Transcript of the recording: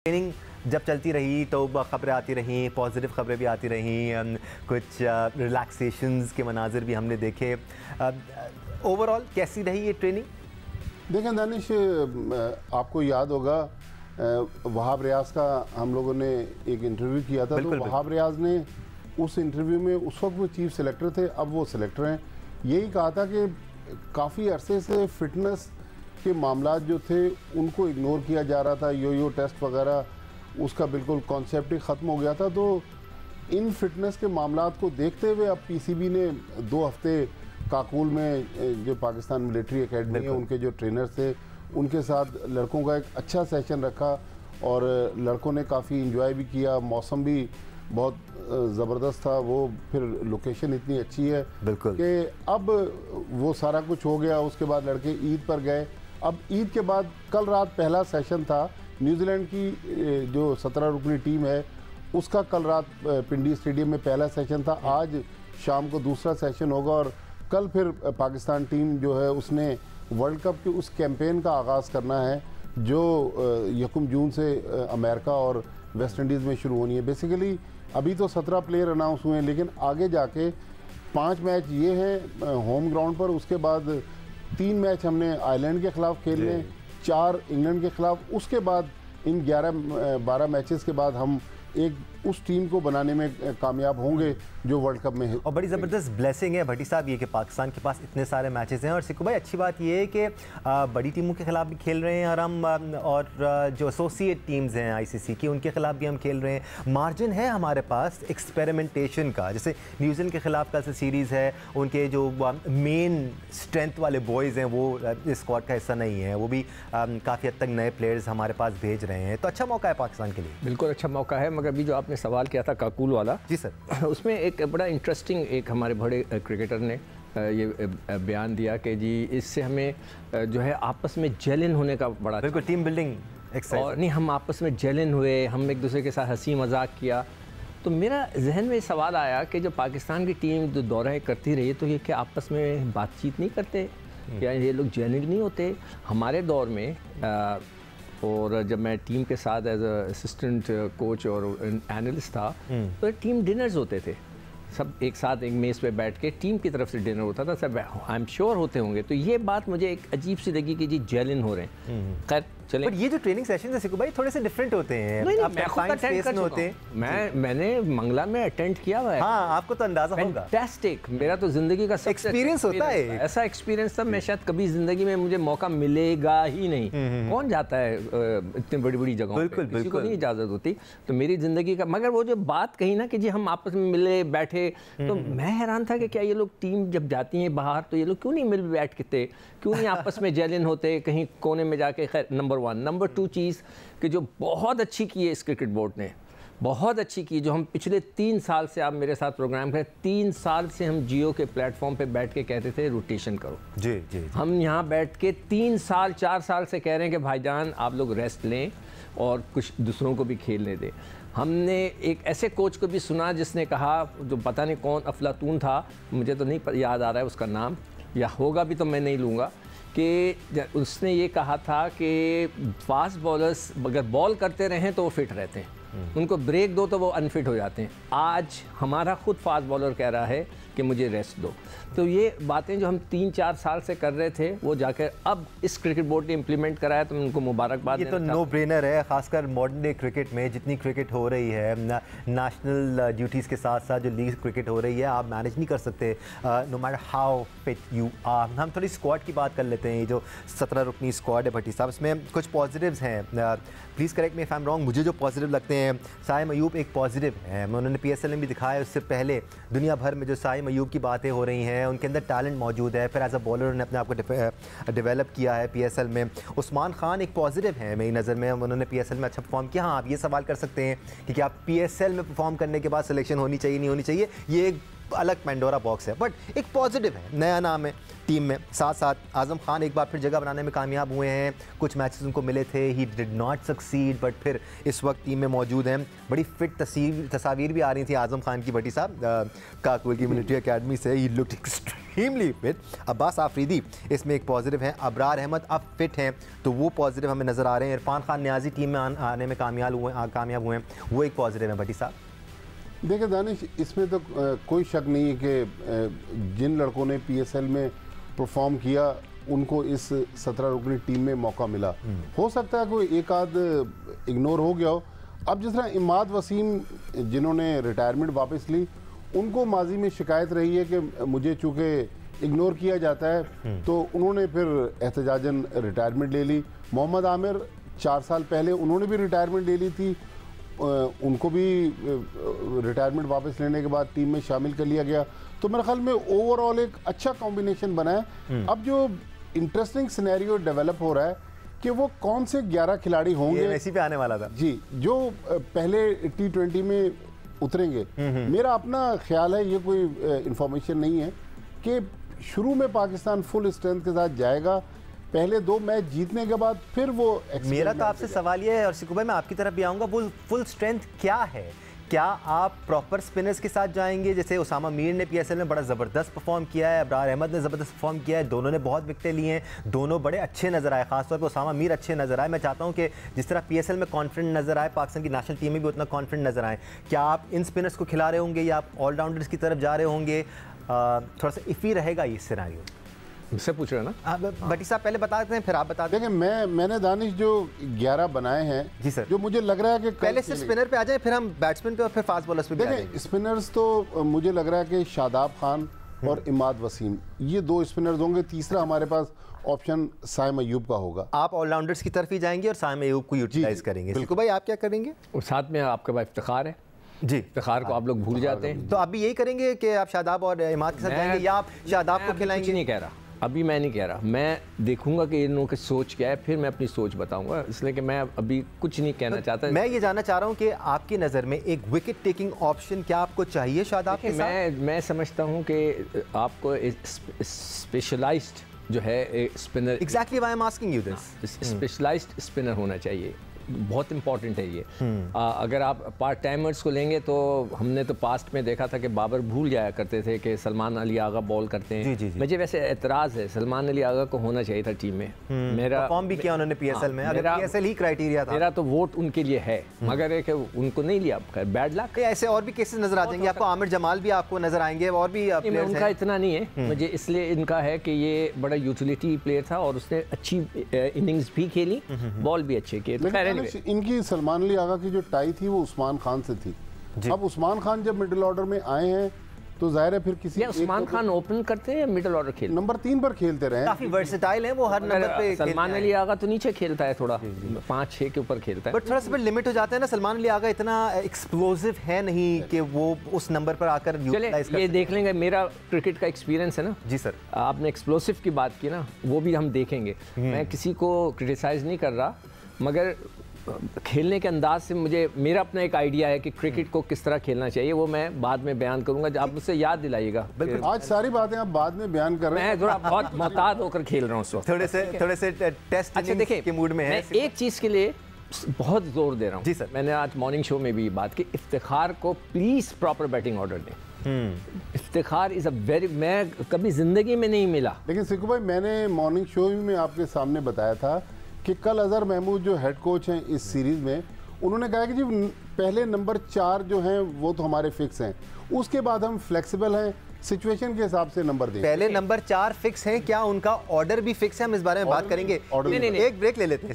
Training जब चलती रही तो ख़बरें आती रहीं पॉजिटिव ख़बरें भी आती रहीं कुछ रिलैक्सेशंस के मनाजिर भी हमने देखे। ओवरऑल कैसी रही ये ट्रेनिंग देखें दानिश आपको याद होगा वहाब रियाज का हम लोगों ने एक इंटरव्यू किया था तो वहाब रियाज ने उस इंटरव्यू में उस वक्त वो चीफ सेलेक्टर थे अब वो सेलेक्टर हैं। यही कहा था कि काफ़ी अरसे से फिटनेस के मामला जो थे उनको इग्नोर किया जा रहा था यो यो टेस्ट वगैरह उसका बिल्कुल कॉन्सेप्ट ही ख़त्म हो गया था। तो इन फिटनेस के मामला को देखते हुए अब पीसीबी ने दो हफ़्ते काकुल में जो पाकिस्तान मिलिट्री एकेडमी है उनके जो ट्रेनर थे उनके साथ लड़कों का एक अच्छा सेशन रखा और लड़कों ने काफ़ी इंजॉय भी किया। मौसम भी बहुत ज़बरदस्त था। वो फिर लोकेशन इतनी अच्छी है बिल्कुल। कि अब वो सारा कुछ हो गया। उसके बाद लड़के ईद पर गए। अब ईद के बाद कल रात पहला सेशन था। न्यूजीलैंड की जो सत्रह रुकनी टीम है, उसका कल रात पिंडी स्टेडियम में पहला सेशन था। आज शाम को दूसरा सेशन होगा और कल फिर पाकिस्तान टीम जो है, उसने वर्ल्ड कप के उस कैंपेन का आगाज़ करना है, जो यकम जून से अमेरिका और वेस्ट इंडीज़ में शुरू होनी है। बेसिकली अभी तो सत्रह प्लेयर अनाउंस हुए हैं, लेकिन आगे जाके पाँच मैच ये हैं होम ग्राउंड पर। उसके बाद तीन मैच हमने आयरलैंड के खिलाफ खेले चार इंग्लैंड के खिलाफ। उसके बाद इन ग्यारह बारह मैचेस के बाद हम एक उस टीम को बनाने में कामयाब होंगे जो वर्ल्ड कप में है। और बड़ी ज़बरदस्त ब्लेसिंग है भट्टी साहब ये कि पाकिस्तान के पास इतने सारे मैचेस हैं। और सिक्कू भाई अच्छी बात ये है कि बड़ी टीमों के खिलाफ भी खेल रहे हैं और हम और जो एसोसिएट टीम्स हैं आईसीसी की उनके खिलाफ भी हम खेल रहे हैं। मार्जिन है हमारे पास एक्सपेरिमेंटेशन का। जैसे न्यूजीलैंड के खिलाफ का सीरीज़ है उनके जो मेन स्ट्रेंथ वाले बॉयज़ हैं वो इस स्क्वाड का हिस्सा नहीं है। वो भी काफ़ी हद तक नए प्लेयर्स हमारे पास भेज रहे हैं। तो अच्छा मौका है पाकिस्तान के लिए। बिल्कुल अच्छा मौका है। मगर अभी जो आपने सवाल किया था काकुल वाला जी सर। उसमें एक बड़ा इंटरेस्टिंग एक हमारे बड़े क्रिकेटर ने ये बयान दिया कि जी इससे हमें जो है आपस में जेलिन होने का बड़ा बिल्कुल टीम बिल्डिंग और नहीं हम आपस में जेलिन हुए हम एक दूसरे के साथ हँसी मज़ाक किया। तो मेरा जहन में सवाल आया कि जो पाकिस्तान की टीम जो दौरा करती रही तो ये क्या आपस में बातचीत नहीं करते? हम्म। या ये लोग जेलिन नहीं होते? हमारे दौर में और जब मैं टीम के साथ एज असिस्टेंट कोच और एनालिस्ट था हम्म। तो टीम डिनर्स होते थे सब एक साथ एक मेज़ पे बैठ के टीम की तरफ़ से डिनर होता था सब आई एम श्योर होते होंगे तो ये बात मुझे एक अजीब सी लगी कि जी जेलिन हो रहे हैं हम्म। खैर चले। पर ये जो ट्रेनिंग सेशन है भाई थोड़े से डिफरेंट होते हैं। नहीं, नहीं, मैं खुद अटेंड कर होते हैं। मैं मैंने मंगला में अटेंड किया हुआ है। हाँ आपको तो अंदाज़ा होगा। फैंटास्टिक मेरा तो ज़िंदगी का एक्सपीरियंस होता है ऐसा एक्सपीरियंस था मैं शायद कभी ज़िंदगी में मुझे मौका मिलेगा ही नहीं। हम्म, हम्म, हम्म। कौन जाता है इतनी बड़ी बड़ी जगहों बिल्कुल किसी को नहीं इजाज़त होती। तो मेरी ज़िंदगी का मगर वो जो बात कही ना कि जी हम आपस में मिले बैठे तो मैं हैरान था कि क्या ये लोग टीम जब जाती है बाहर तो ये लोग क्यों नहीं मिल बैठ के क्यों नहीं आपस में जेलिन होते? कहीं कोने में जाके खैर नंबर वन नंबर टू चीज़ कि जो बहुत अच्छी की है इस क्रिकेट बोर्ड ने बहुत अच्छी की जो हम पिछले तीन साल से आप मेरे साथ प्रोग्राम करें तीन साल से हम जियो के प्लेटफॉर्म पे बैठ के कहते थे रोटेशन करो। जी जी, जी। हम यहाँ बैठ के तीन साल चार साल से कह रहे हैं कि भाईजान आप लोग रेस्ट लें और कुछ दूसरों को भी खेलने दें। हमने एक ऐसे कोच को भी सुना जिसने कहा जो पता नहीं कौन अफलातून था मुझे तो नहीं याद आ रहा है उसका नाम या होगा भी तो मैं नहीं लूँगा। कि उसने ये कहा था कि फास्ट बॉलर्स अगर बॉल करते रहें तो वो फिट रहते हैं हम्म। उनको ब्रेक दो तो वो अनफिट हो जाते हैं आज हमारा खुद फास्ट बॉलर कह रहा है कि मुझे रेस्ट दो। तो ये बातें जो हम तीन चार साल से कर रहे थे वो जाकर अब इस क्रिकेट बोर्ड ने इम्प्लीमेंट कराया तो उनको मुबारकबाद ये तो नो ब्रेनर है खासकर मॉडर्न डे क्रिकेट में जितनी क्रिकेट हो रही है नेशनल ड्यूटीज़ के साथ साथ जो लीग क्रिकेट हो रही है आप मैनेज नहीं कर सकते no matter how fit you are हम थोड़ी स्क्वाड की बात कर लेते हैं ये जो सत्रह रुकनी स्क्वाड है भट्टी साहब इसमें कुछ पॉजिटिव्स हैं। Please correct me I'm wrong मुझे जो पॉजिटिव लगते हैं साय मयूब एक पॉजिटिव है उन्होंने पीएसएल में भी दिखाया उससे पहले दुनिया भर में जो साय मयूब की बातें हो रही हैं, उनके अंदर टैलेंट मौजूद है। फिर एज अ बॉलर उन्होंने अपने आप को डेवलप किया है पी एस एल में। उस्मान खान एक पॉजिटिव है मेरी नज़र में। उन्होंने पी एस एल में अच्छा परफॉर्म किया। हाँ आप ये सवाल कर सकते हैं कि क्या पी एस एल में परफॉर्म करने के बाद सिलेक्शन होनी चाहिए, नहीं होनी चाहिए? ये एक अलग पेंडोरा बॉक्स है बट एक पॉजिटिव है, नया नाम है टीम में। साथ साथ आज़म खान एक बार फिर जगह बनाने में कामयाब हुए हैं। कुछ मैचेस उनको मिले थे he did not succeed but फिर इस वक्त टीम में मौजूद हैं। बड़ी फिट तस्वीर तस्वीर भी आ रही थी आज़म खान की, भट्टी साहब। काकुल की मिलिट्री अकेडमी से ही look extremely fit Abbas Afridi इसमें एक पॉजिटिव है। अबरार अहमद अब फिट हैं तो वो पॉजिटिव हमें नज़र आ रहे हैं। इरफान खान न्याजी टीम में आने में कामयाब हुए कामयाब हुए हैं। वो एक पॉजिटिव है, भट्टी साहब। देखिए दानिश इसमें तो कोई शक नहीं है कि जिन लड़कों ने पीएसएल में परफॉर्म किया उनको इस सत्रह रुकनी टीम में मौका मिला। हो सकता है कोई एक आध इग्नोर हो गया हो। अब जिस तरह इमाद वसीम जिन्होंने रिटायरमेंट वापस ली उनको माजी में शिकायत रही है कि मुझे चूँकि इग्नोर किया जाता है तो उन्होंने फिर एहतजाजन रिटायरमेंट ले ली। मोहम्मद आमिर चार साल पहले उन्होंने भी रिटायरमेंट ले ली थी। उनको भी रिटायरमेंट वापस लेने के बाद टीम में शामिल कर लिया गया। तो मेरे ख्याल में ओवरऑल एक अच्छा कॉम्बिनेशन बना है। हम्म। अब जो इंटरेस्टिंग सिनेरियो डेवलप हो रहा है कि वो कौन से 11 खिलाड़ी होंगे। मेसी पे आने वाला था। जी जो पहले टी ट्वेंटी में उतरेंगे। हम्म, हम्म। मेरा अपना ख्याल है ये कोई इंफॉर्मेशन नहीं है कि शुरू में पाकिस्तान फुल स्ट्रेंथ के साथ जाएगा। पहले दो मैच जीतने के बाद फिर वो मेरा तो आपसे सवाल ये है और सिकू भाई मैं आपकी तरफ़ भी आऊँगा वो फुल स्ट्रेंथ क्या है? क्या आप प्रॉपर स्पिनर्स के साथ जाएँगे? जैसे उसामा मीर ने पीएसएल में बड़ा ज़बरदस्त परफॉर्म किया है अबरार अहमद ने ज़बरदस्त परफॉर्म किया है दोनों ने बहुत विकटें ली हैं दोनों बड़े अच्छे नज़र आए खासतौर पर उसामा मीर अच्छे नज़र आए। मैं चाहता हूँ कि जिस तरह पीएसएल में कॉन्फिडेंट नज़र आए पाकिस्तान की नेशनल टीम में भी उतना कॉन्फिडेंट नज़र आए। क्या आप इन स्पिनर्स को खिला रहे होंगे या आप ऑलराउंडर्स की तरफ़ जा रहे होंगे? थोड़ा सा इफ़ी रहेगा ये सिनारियो मुझसे पूछ रहे ना? भट्टी साहब पहले बता देते हैं फिर आप बता दें। मैं मैंने दानिश जो 11 बनाए हैं जी सर। जो मुझे लग रहा है कि पहले सिर्फ़ स्पिनर पे आ जाए फिर हम बैट्समैन पे और फिर फास्ट बॉलर्स पे देखें स्पिनर्स तो मुझे लग रहा है कि शादाब खान और हम्म। इमाद वसीम ये दो स्पिनर्स होंगे तीसरा हमारे पास ऑप्शन साइम अयूब का होगा। आप ऑलराउंडर्स की तरफ़ ही जाएँगे और साइम अयूब को यूटिलाइज करेंगे। बिल्कुल। भाई आप क्या करेंगे? और साथ में आपके पास इफ्तार है। जी। इफ्तार को आप लोग भूल जाते हैं। तो आप भी यही करेंगे कि आप शादाब और इमाद के साथ जाएँगे या आप शादाब को खिलाएँगे? नहीं कह रहा। अभी मैं नहीं कह रहा। मैं देखूँगा कि इन लोगों की सोच क्या है फिर मैं अपनी सोच बताऊँगा। इसलिए कि मैं अभी कुछ नहीं कहना तो चाहता। मैं ये जानना चाह रहा हूँ कि आपकी नज़र में एक विकेट टेकिंग ऑप्शन क्या आपको चाहिए शादाब के मैं मैं समझता हूँ कि आपको स्पेशलाइज्ड जो है spinner exactly why am asking you this specialised spinner होना चाहिए। बहुत इंपॉर्टेंट है ये। हम्म। आ, अगर आप पार्ट टाइमर्स को लेंगे तो हमने तो पास्ट में देखा था कि बाबर भूल जाया करते थे कि सलमान अली आगा बॉल करते हैं। जी, जी, जी। मुझे वैसे एतराज़ है सलमान अली आगा को होना चाहिए था टीम में। हम्म। मेरा फॉर्म भी किया उन्होंने पीएसएल में। मेरा पीएसएल ही क्राइटेरिया था। मेरा तो वोट उनके लिए है हम्म। मगर एक उनको नहीं लिया। बैड लक ऐसे और भी केसेस नज़र आ जाएँगे। आपको आमिर जमाल भी आपको नज़र आएँगे और भी उनका इतना नहीं है। मुझे इसलिए इनका है कि ये बड़ा यूटिलिटी प्लेयर था और उसने अच्छी इनिंग्स भी खेली बॉल भी अच्छे किए। तो इनकी सलमान अली आगा की जो टाई थी वो उस्मान खान से थी। अब उस्मान खान जब मिडिल ऑर्डर में आए हैं तो ज़ाहिर है फिर किसी उस्मान खान ओपन करते हैं या मिडिल ऑर्डर खेल नंबर तीन पर खेलते रहे काफ़ी वर्सेटाइल है वो हर नंबर पे सलमान अली आगा तो नीचे खेलता है थोड़ा। पाँच छह के ऊपर खेलता है। बट थोड़ा सा लिमिट हो जाता है ना सलमान अली आगा इतना एक्सप्लोसिव है नहीं कि वो उस नंबर पर आकर ये देख लेंगे मेरा क्रिकेट का एक्सपीरियंस है ना। जी सर आपने एक्सप्लोसिव की बात की ना वो भी हम देखेंगे। हम्म। मैं किसी को क्रिटिसाइज नहीं कर रहा मगर खेलने के अंदाज से मुझे मेरा अपना एक आइडिया है कि क्रिकेट को किस तरह खेलना चाहिए वो मैं बाद में बयान करूँगा आप मुझसे याद दिलाइएगा। आज सारी बातें आप बाद में बयान कर रहे हैं। मैं थोड़ा बहुत मोहताद होकर खेल रहा हूँ थोड़े से थोड़े से टेस्ट अच्छा देखिए के मूड में है। एक चीज़ के लिए बहुत ज़ोर दे रहा हूँ। जी सर। मैंने आज मॉर्निंग शो में भी बात की इफ्तार को प्लीज़ प्रॉपर बैटिंग ऑर्डर दें। हम्म। इफ्तार इज़ अ वेरी मैं कभी ज़िंदगी में नहीं मिला। लेकिन सिक्कू भाई मैंने मॉर्निंग शो में आपके सामने बताया था कि कल अजहर महमूद जो हेड कोच हैं इस सीरीज़ में उन्होंने कहा कि जी पहले नंबर चार जो हैं वो तो हमारे फिक्स हैं। उसके बाद हम फ्लेक्सिबल हैं सिचुएशन के हिसाब से नंबर दें पहले नंबर चार फिक्स हैं क्या उनका ऑर्डर भी फिक्स है? हम इस बारे में बात करेंगे। नहीं, नहीं, नहीं, एक ब्रेक ले लेते हैं।